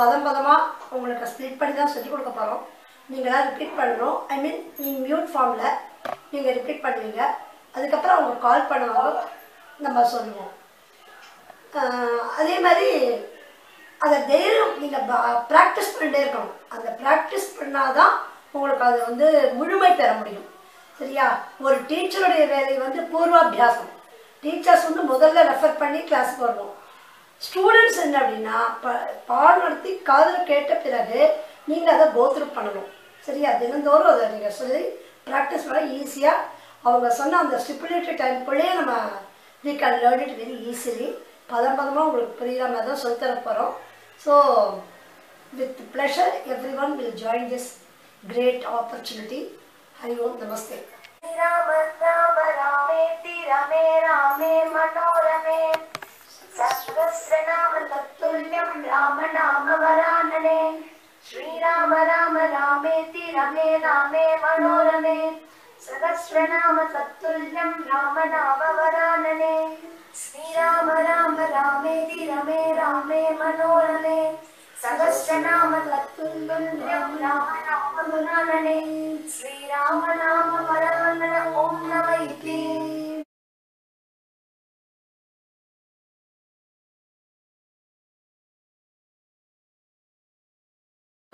பதம் பதமாக உங்களுக்கு ஸ்ப்ளிட் பண்ணி தான் சொல்லிக் கொடுக்க போகிறோம் நீங்கள் தான் ரிப்பீட் பண்ணுறோம் ஐ மீன் இன் மியூட் ஃபார்மில் நீங்கள் ரிப்பீட் பண்ணுவீங்க அதுக்கப்புறம் அவங்க கால் பண்ணாலும் நம்ம சொல்லுவோம் அதே மாதிரி அதை தைரியம் நீங்கள் ப்ராக்டிஸ் பண்ணிட்டே இருக்கணும் அந்த ப்ராக்டிஸ் பண்ணால் தான் உங்களுக்கு அது வந்து முழுமை பெற முடியும் சரியா ஒரு டீச்சருடைய வேலை வந்து பூர்வாபியாசம் டீச்சர்ஸ் வந்து முதல்ல ரெஃபர் பண்ணி கிளாஸ் போடுவோம் ஸ்டூடெண்ட்ஸ் என்ன அப்படின்னா ப பாடம் நடத்தி காதில் கேட்ட பிறகு நீங்கள் அதை கோத்ரூ பண்ணணும் சரியா தினந்தோறும் அதை நீங்கள் சொல்லி ப்ராக்டிஸ் பண்ண ஈஸியாக அவங்க சொன்ன அந்த ஸ்டிப்புலேட்டட் டைம்குள்ளேயே நம்ம we can learn it very easily பதம் பதமாக உங்களுக்கு புரியாமல் மாதிரி தான் சொல்லித்தர போகிறோம் so with pleasure everyone will join this great opportunity Hari Om நமஸ்தே रमे रामे मनोरमे सहस्रनाम तत्तुल्यं राम राम वरानने श्रीराम राम रामेति रमे रामे मनोरमे सहस्रनामने श्रीराम नाम ॐ नम इति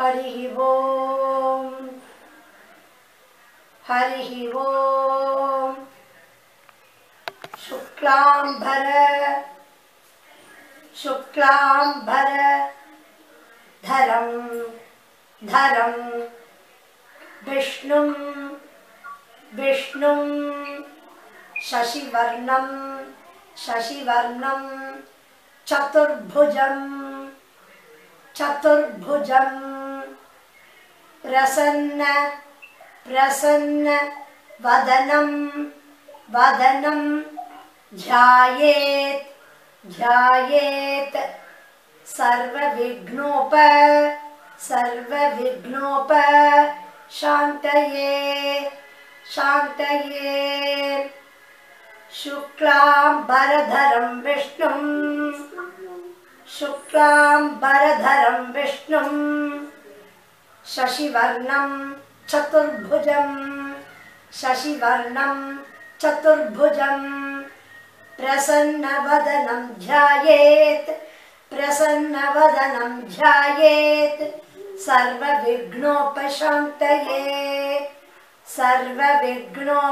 हरिभो वो शुक्लाम्भर शुक्लाम्भर धरं धरं विष्णुं विष्णुं शशिवर्णं शशिवर्णं चतुर्भुजं चतुर्भुजं प्रसन्न प्रसन्न वदनं वदनं ध्यायेत् ध्यायेत् सर्वविघ्नोप सर्वविघ्नोप शान्तये शान्तये शुक्लां बरधरं विष्णुम् शुक्लां बरधरं विष्णुं शशिवर्णं चतुर्भुजं शशिवर्णं चतुर्भुजं प्रसन्नवदनं ध्यायेत् प्रसन्नवदनं ध्यायेत् सर्वविघ्नोपशान्तये सर्वविघ्नोपशान्तये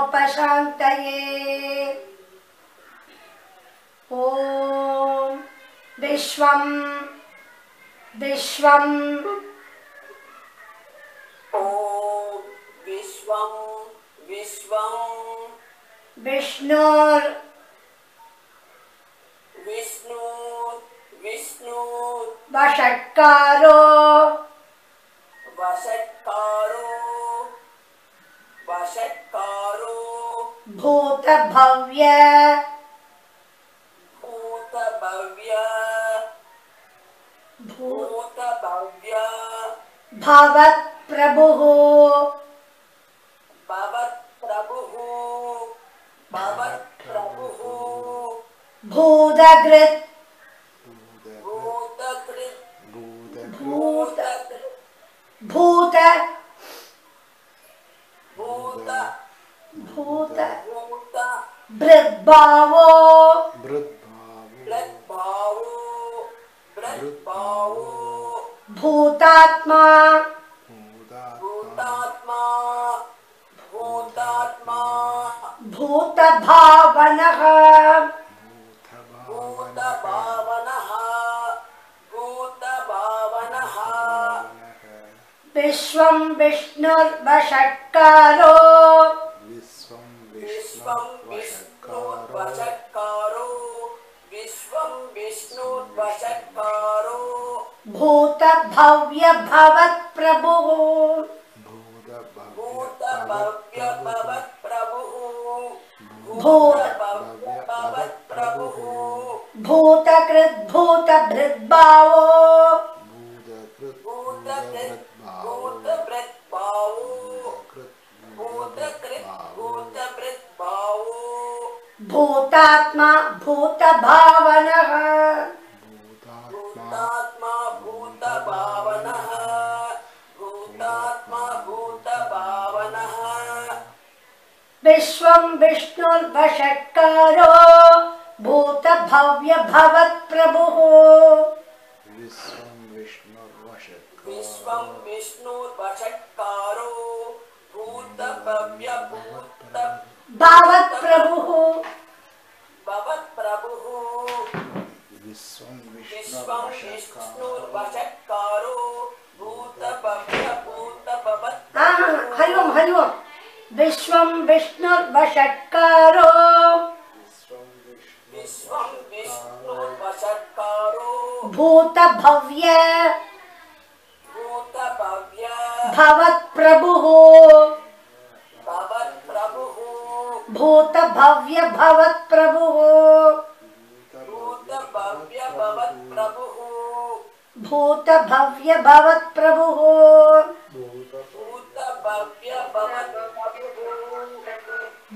विश्वं विश्वम् विश्वं विश्वं विष्णु विष्णु विष्णु वषट्कारो वषट्कारो वषट्कारो भूतभव्य भूतभव्य भूतभव्य भवत्प्रभुः भूतकृत् भूत भूत भूतात्मा भूतात्मा भूतात्मा भूतभावनः भूतभावनः भूतभावनः विश्वं विष्णुर्वषट्कारो विश्वं विश्वं विष्णुर्वषट्कारो विश्वं विष्णुर्वषट्कारो भूतभव्यभवत्प्रभुः भूत भव्यवत्प्रभुः प्रभु भूत भूतभव्य भवत्प्रभुः प्रभुः भूतभव्य भवत्प्रभुः प्रभु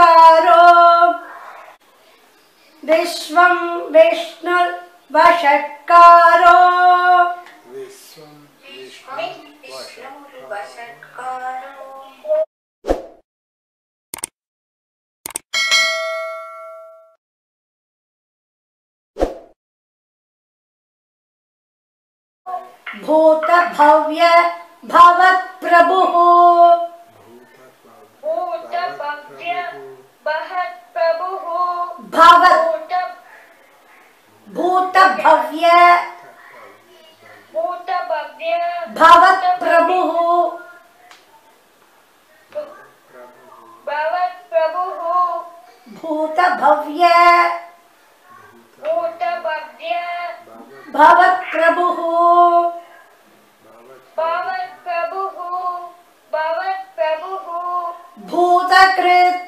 करो विष्णु विष्णुर्वषट्कारो भूत भव्य भवत् प्रभुः भूत भव्य भव भूत भव्य भूत भव्य भवत् प्रभुः भवत् प्रभुः भूत भव्य भूत भव्य भवत् प्रभुः भवत् प्रभुः भवत् प्रभुः भूतकृत्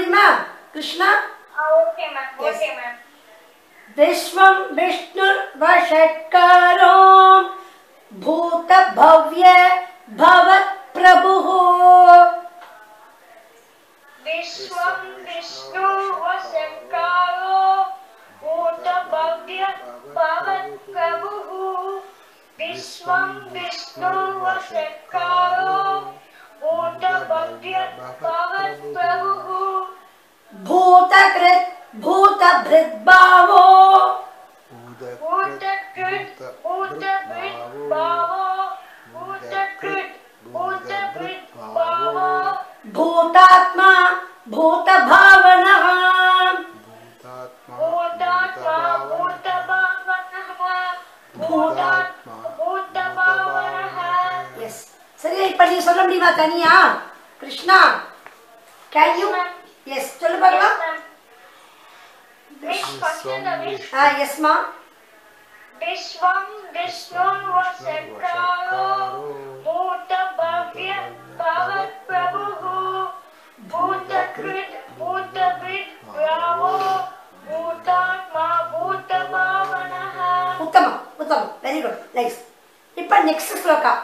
Purnima, Krishna? Ah, okay, ma'am. Yes. Okay, ma'am. विश्वं विष्णुर्वषट्कारो भूतभव्य भवत्प्रभुः विश्वं विष्णुर्वषट्कारो भूतभव्य भवत्प्रभुः विश्वं विष्णुर्वषट्कारो भूतकृत् भूतभृद्भावो भूतकृत् भूतभृद्भावो भूतकृत् भूतभृद्भावो भूतात्मा भूतभावनः भूतात्मा भूतात्मा சரியா இப்ப நீ சொல்ல முடியுமா தனியா கிருஷ்ணா கேன் யூ எஸ் சொல்லு பார்க்கலாம் ஆ எஸ்மா விஸ்வம் விஷ்ணும் வசக்காரோ பூத பவ்ய பவத் பிரபு பூத கிருத் பூத பிரித் பிராவோ பூதாத்மா பூத பாவனஹ உத்தமம் உத்தமம் வெரி குட் நெக்ஸ்ட் இப்ப நெக்ஸ்ட் ஸ்லோகா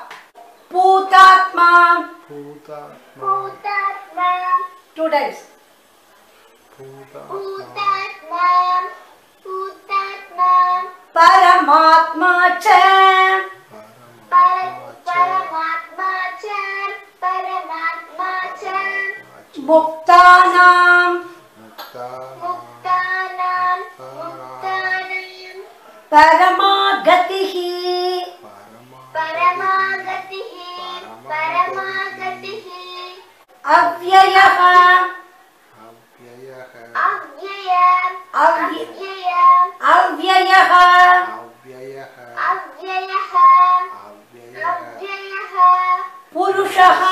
भूतात्मा भूतात्मा टू टाइम्स भूतात्मा भूतात्मा परमात्मा च परमात्मा च परमात्मा च मुक्तानां मुक्तानां मुक्तानां यः अव्यय अव्यय अव्ययः पुरुषः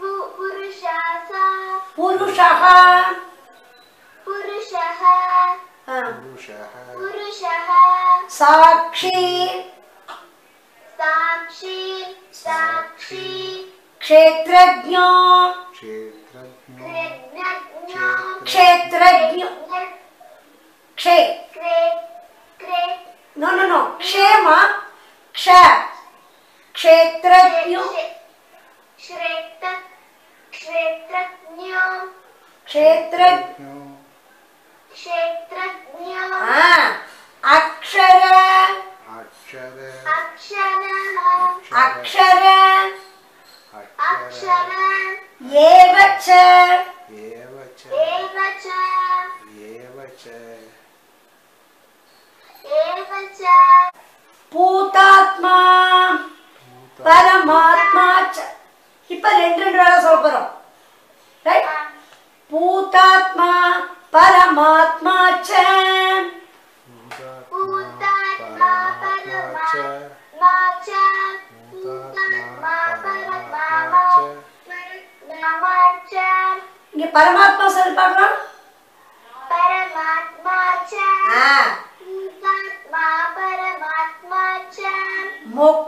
पुरुषः पुरुषा पुरुषः पुरुषः पुरुषः साक्षी साक्षी साक्षी क्षेत्रज्ञ क्षेत्रज्ञ क्षे नो नो नो क्षेम क्ष क्षेत्रज्ञ क्षेत्रज्ञ क्षेत्र क्षेत्रज्ञ अक्षर अक्षर अक्षर अक्षर ये बच्चर ये बच्चर ये बच्चर ये बच्चर ये बच्चर भूतात्मा परमात्मा இப்ப ரெண்டு ரெண்டு வேலை சொல்ல போறோம் ரைட் பூதாத்மா பரமாத்மா ச பூதாத்மா பரமாத்மா ச ये परमात्मा सर पढ़ना परमात्मा च हां परमात्मा च मोक्ष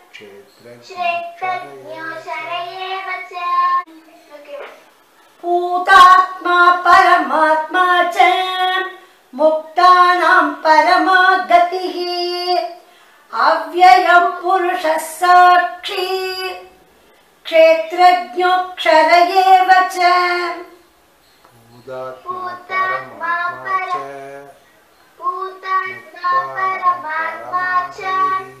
क्षेत्रज्ञरेव पूतात्मा परमात्मा च मुक्तानां परमा गतिः अव्ययपुरुषः साक्षी क्षेत्रज्ञोक्षर एव च पूतात्मा परमात्मा च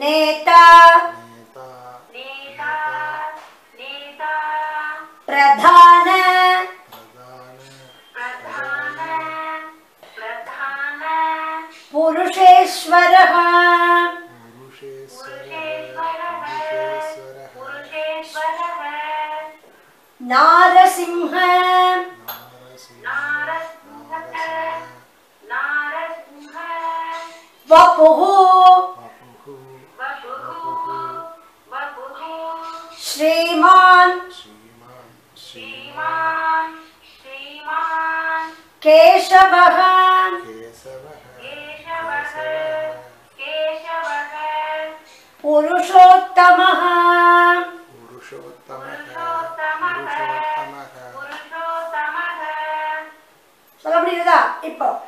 नेता प्रधान पुरुषेश्वरः नारसिंह Vapuhu. Shriman. Shriman. Shriman. Keshavahan. Purushottamahan. Purushottamahan. Purushottamahan. Purushottamahan. Salam, Nirda. Ippo.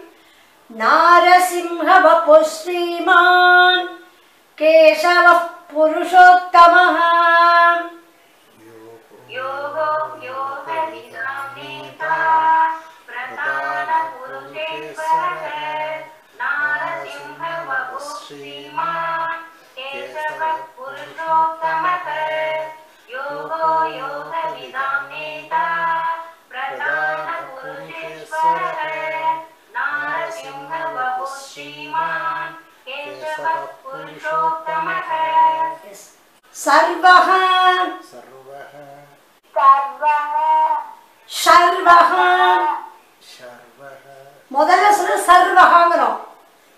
नारसिंहवपुश्रीमान् केशवः पुरुषोत्तमः सर्वः சர்வக முதல்ல சொல்ற சர்வகாங்கிறோம்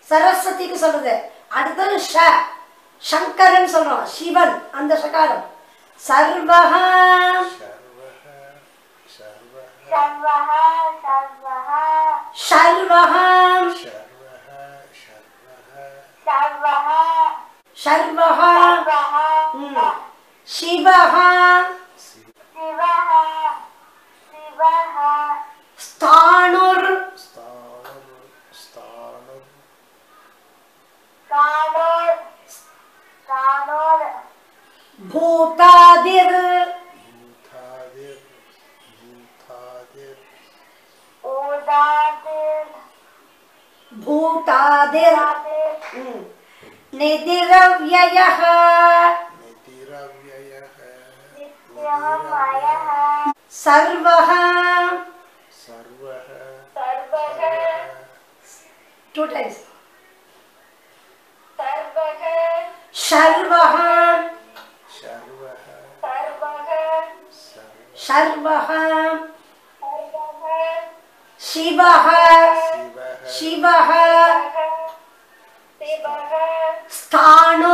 சரஸ்வதிக்கு சொல்றது அடுத்தது ஷ சங்கரன் சொல்றோம் சிவன் அந்த சகாரம் சர்வக சர்வகம் சர்வக சர்வக शिवः स्थाणुर् भूतादिर् भूतादिर् निधिरव्ययः सर्वः टू टाइम्स शर्वः शर्वः शिवः शिवः स्थाणो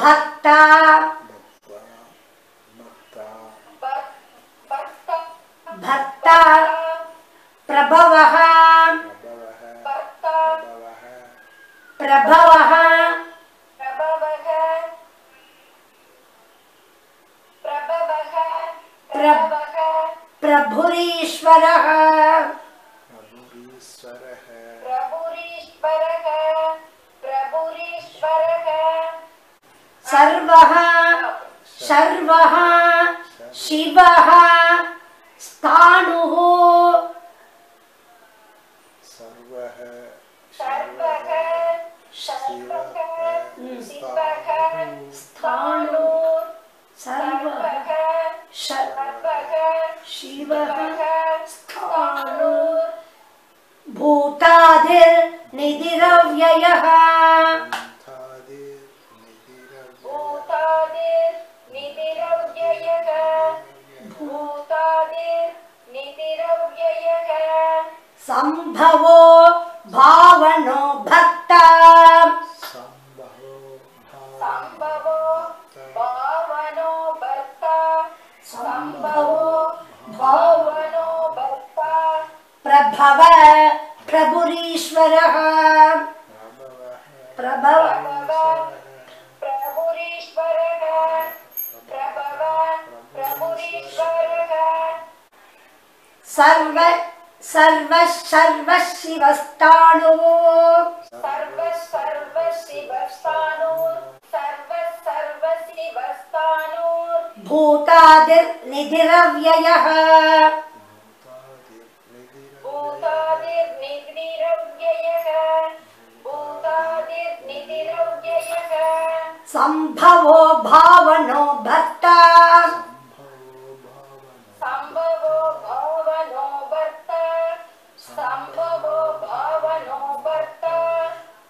भक्ता प्रभवः प्रभवः प्रभः प्रभुरीश्वरः सर्वः शर्वः शिवः स्थाणुः सर्वः शर्वः शिवः स्थाणु सर्वः शर्वः शिवः स्थाणु भूताधिर्निधिरव्ययः भावनो भक्ताम्भवो भावनो भक्ता संभवो भावनो भक्ता प्रभव प्रभुरीश्वरः प्रभव प्रभुरीश्वरः प्रभव सर्वः सर्वशिवस्ताणो सर्व श्रिवस्ताणो सर्विवस्तानुतादिर्निधिरव्ययः भूतादिर्निधिरव्ययः भूतादिर्निधिरव्ययः सम्भवो भावनो भक्ता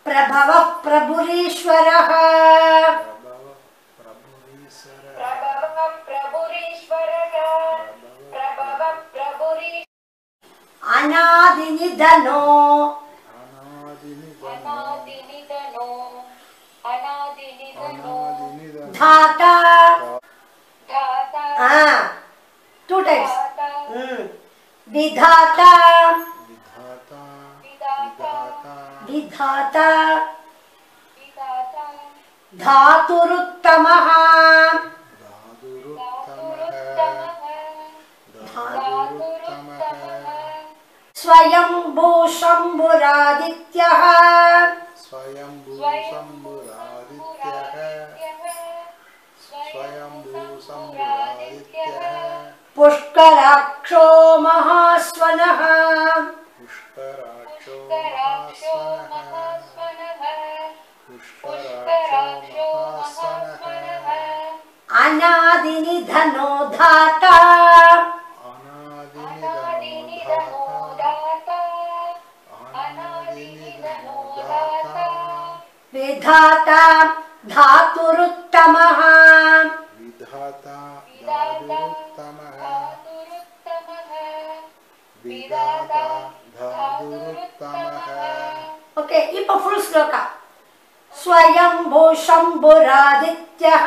प्रभव प्रभुरीश्वरः धाता टु धाता विधाता धाता धातुरुत्तमः धातुरुत्तमः धातुरुत्तमः स्वयम्भूशम्भुरादित्यः स्वयम्भूषम् धाता विधाता धातुरुत्तमः विधाता धातुरुत्तमः ओके इप फुल श्लोक स्वयं भो शम्भुरादित्यः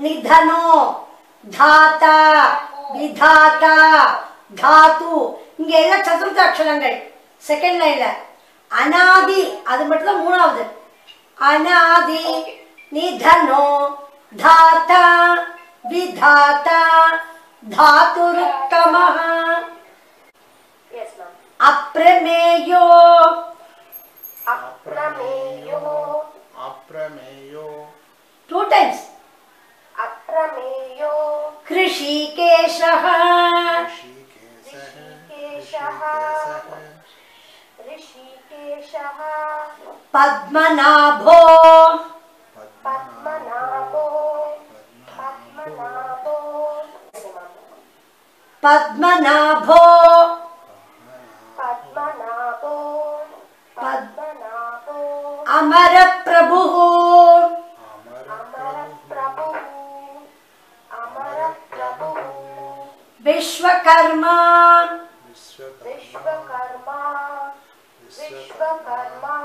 निधनो தாத்தா விதாத்தா தாத்து இங்க எல்லாம் சதுர்த்த அக்ஷரங்கள் செகண்ட் லைன்ல அனாதி அது மட்டும் தான் மூணாவது அனாதி நிதனோ தாத்தா விதாத்தா தாத்துருத்தமஹ அப்ரமேயோ அப்ரமேயோ அப்ரமேயோ டூ டைம்ஸ் अप्रमेयो कृषिकेशः ऋषिकेशः पद्मनाभो पद्मनाभो पद्मनाभो पद्मनाभो पद्मनाभो पद्मनाभो अमरप्रभुः विश्वकर्मा विश्वकर्मा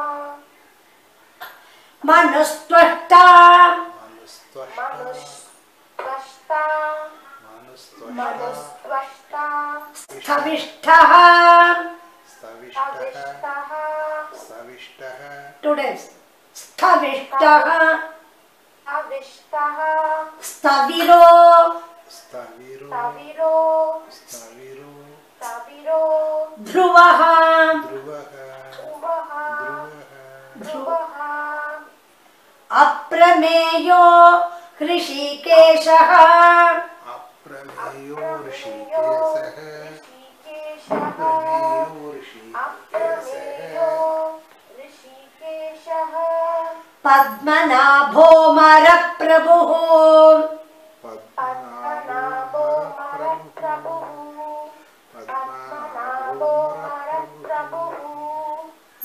मनुस्त्वष्टा मनुस्त्वष्टा स्थविष्ठः स्थविष्ठः स्थविष्ठः स्थविष्ठः स्थविष्ठः स्थविरो स्थावीरो स्थावीरो स्थावीरो स्थावीरो ध्रुवः ध्रुवः ध्रुवः ध्रुवः अप्रमेयो ऋषिकेशः अप्रमेयो ऋषिकेशः अप्रमेयो ऋषिकेशः पद्मनाभो मरप्रभुः पद्मनाभो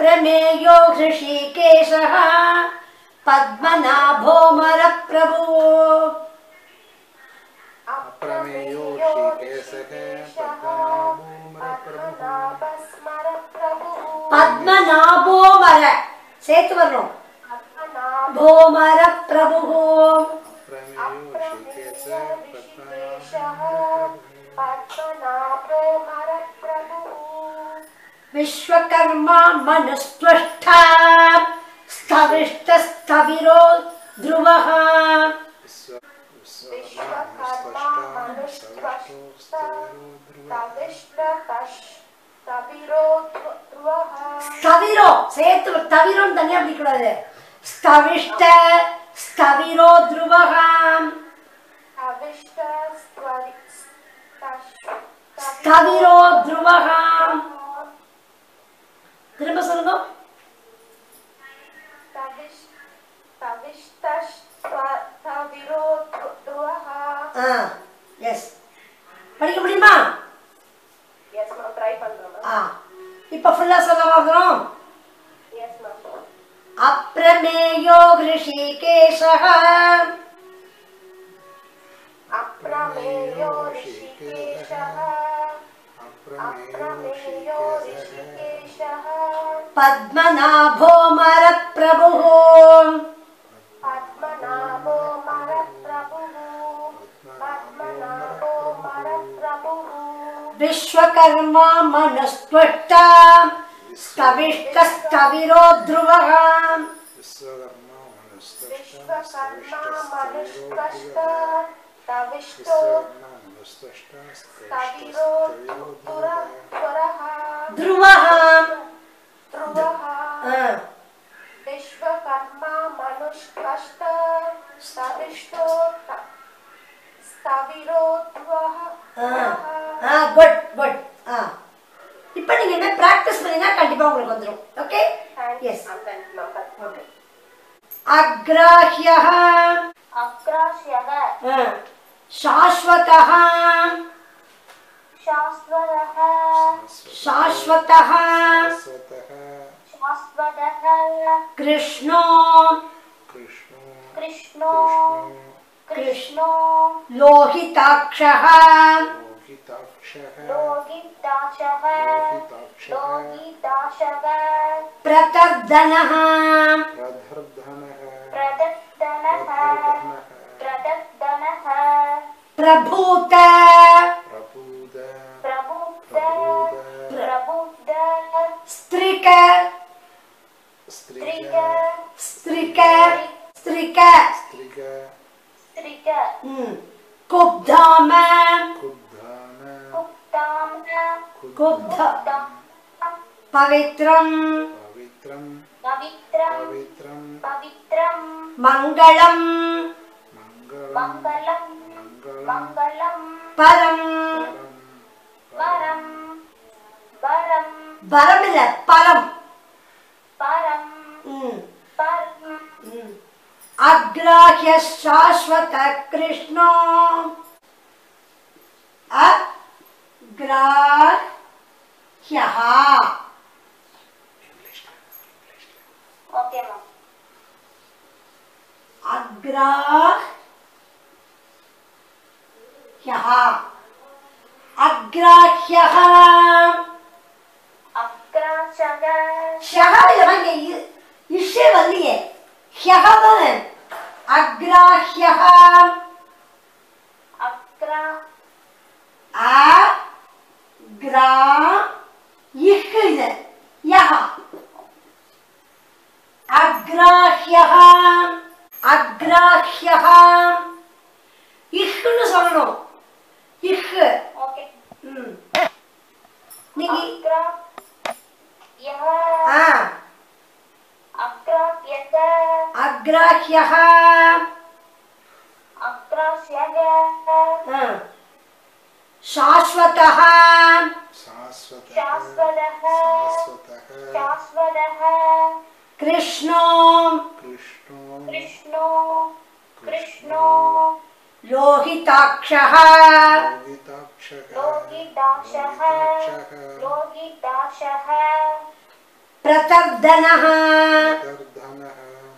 प्रमेयो हृषिकेशः पद्मनाभोमरप्रभो प्रमेयो पद्मनाभोमर சேர்த்து வரணும் भोमर प्रभु Vishwakarma manasprashta stavishta staviro dhruvaha. Staviro, se je to staviro, to nějak vykladé. Stavište, staviro dhruvaha. staviro dhruvaha. திரும்ப சொல்லுங்க எஸ் படிக்க முடியுமா எஸ் மேம் ட்ரை பண்றோம் ஆ இப்போ ஃபுல்லா சொல்ல வாங்குறோம் எஸ் மேம் அப்ரமேயோ ரிஷிகேஷः அப்ரமேயோ ரிஷிகேஷः पद्मनाभो मरप्रभुः पद्मनाभो मरप्रभु पद्मनाभो मरप्रभु विश्वकर्मा मनुस्पष्टां स्पविष्टस्तविरोद्ध्रुवः ध्रुवः प्रदद्धनः प्रभूत स्त्रिक स्त्रिक स्त्रिक स्त्रिक हम्म। कुब्धाम कुब्धाम कुब्ध पवित्रम पवित्रम परम् परम्, परम्, ग्राह्य शाश्वत कृष्णो अग्राह्यः ओके मैम अग्राह अग्राह्य இஷே வரலையே ஹ்யஹ தானே அக்ராஹ்யஹ அக்ரா அ கிரா இஹ் இது யஹ அக்ராஹ்யஹ அக்ராஹ்யஹ இஹ்னு சொல்லணும் இஹ் ஓகே ம் நீங்க அக்ராஹ்யஹ ஆ அக்ராஹ்யத அக்ராஹ்யஹ அக்ராஹ்யத ஆ शाश्वतः शाश्वतः शाश्वतः कृष्णो कृष्णोहिताक्षः प्रतद्धनः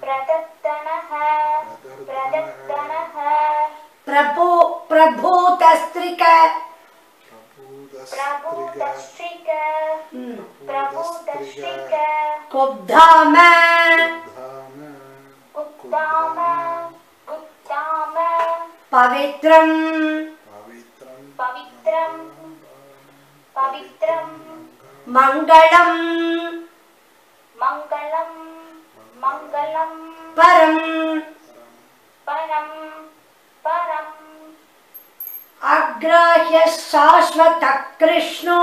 प्रतत्तनः प्रभु प्रभूतस्त्रिक िक्रवित्रं पवित्रं मङ्गलम् मङ्गलम् मङ्गलं परम् परम् அக்ராஹ்ய शाश्वत कृष्णो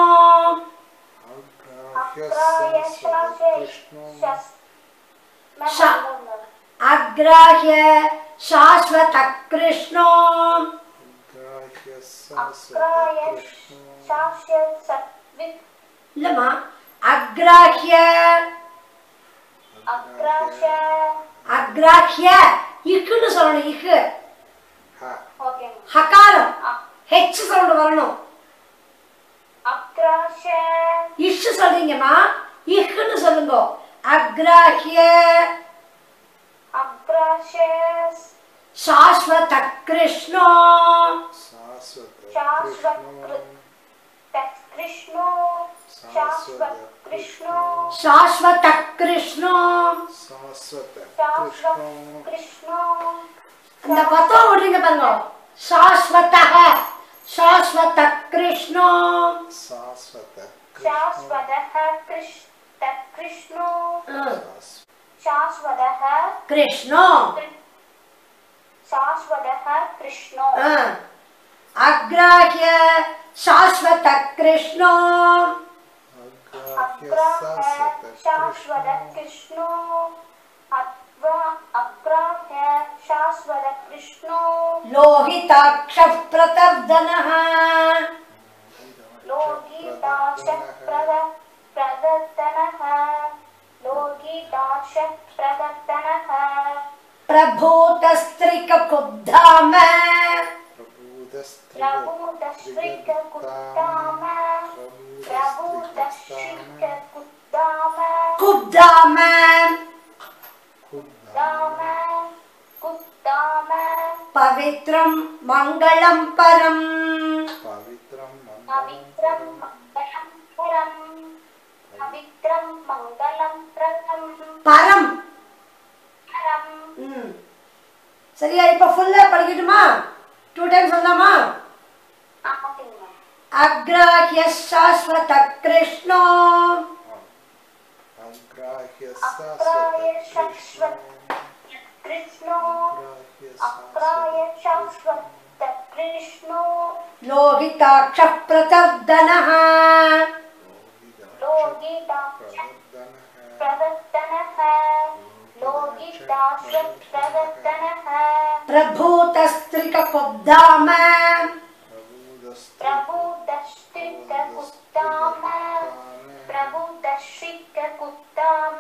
अग्राह्य शाश्वत कृष्णो இல்லம்மா அக்ராஹ்ய அக்ராஹ்ய இக்குன்னு சொல்லணும் இக்கு ஹகாரம் ஹெச் சவுண்ட் வரணும் அக்ராஷ இஷ் சொல்றீங்கம்மா இஹ்னு சொல்லுங்க அக்ராஹ்ய அக்ராஷஸ் சாஸ்வத கிருஷ்ணோ சாஸ்வத கிருஷ்ணோ அந்த பத்தம் விடுறீங்க பாருங்க சாஸ்வதக शाश्वत शाश्वत अग्राह्य शाश्वत कृष्ण अग्राह्य शाश्वतः शाश्वतकृष्णो लोहिताक्षः प्रतर्दनः लोहिताक्षः प्रद प्रदत्तनः लोहिताक्षः प्रदत्तनः प्रभूतस्त्रिककुब्धाम प्रभूतस्त्रिककुब्धाम प्रभूतस्त्रिककुब्धाम कुब्धाम பவித்ரம் மங்களம் பரம் பரம் சரியா இப்ப ஃபுல்லா படிக்கட்டுமா டூ டைம் சொல்லாமா அக்ராஹ்ய சாஸ்வத கிருஷ்ணோ a právě však svet je Krishno, a právě však svet je Krishno. Lohita Chaprataddanaha. Lohita Chaprataddanaha. प्रभूतस्त्रिकपुब्धाम प्रभूतस्त्रिकपुब्धाम प्रबुद्धश्रिककुत्ताम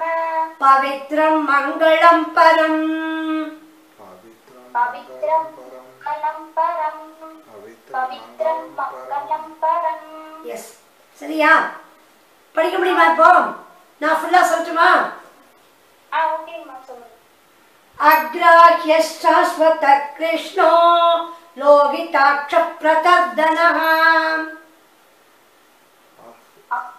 पवित्रं मङ्गलं परम् पवित्रं मङ्गलं परम् पवित्रं मङ्गलं परम् எஸ் சரியா படிக்க முடியுமா இப்போ நான் ஃபுல்லா சொல்லட்டுமா அக்ராஹ்யஷ்டாஸ்வத கிருஷ்ணோ லோகிதாட்ச பிரதர்தனஹாம்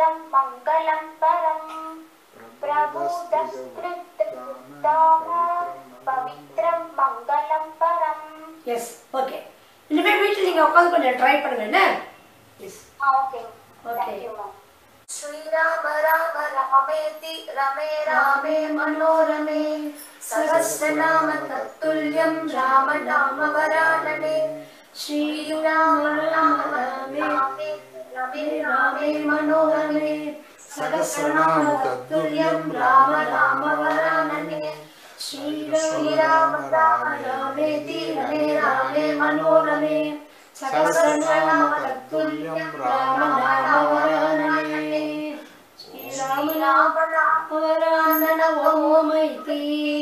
परं मङ्गलं परं பிரபுதஸ்கிருத்தாம பவித்ரம் மங்களம் பரம் எஸ் ஓகே இனிமே வீட்டில் நீங்க உட்கார்ந்து கொஞ்சம் ட்ரை பண்ணுங்க என்ன எஸ் ஓகே ஓகே ஸ்ரீராம ராம ராமேதி ரமே ராமே ராமே रामे रामे मनोरमे सहस्रनामतुल्यं राम राम वराने श्री श्रीराम राम रामे दीर्घे मनोरमे सहस्रनाम राम श्री राम राम नवमो मैत्री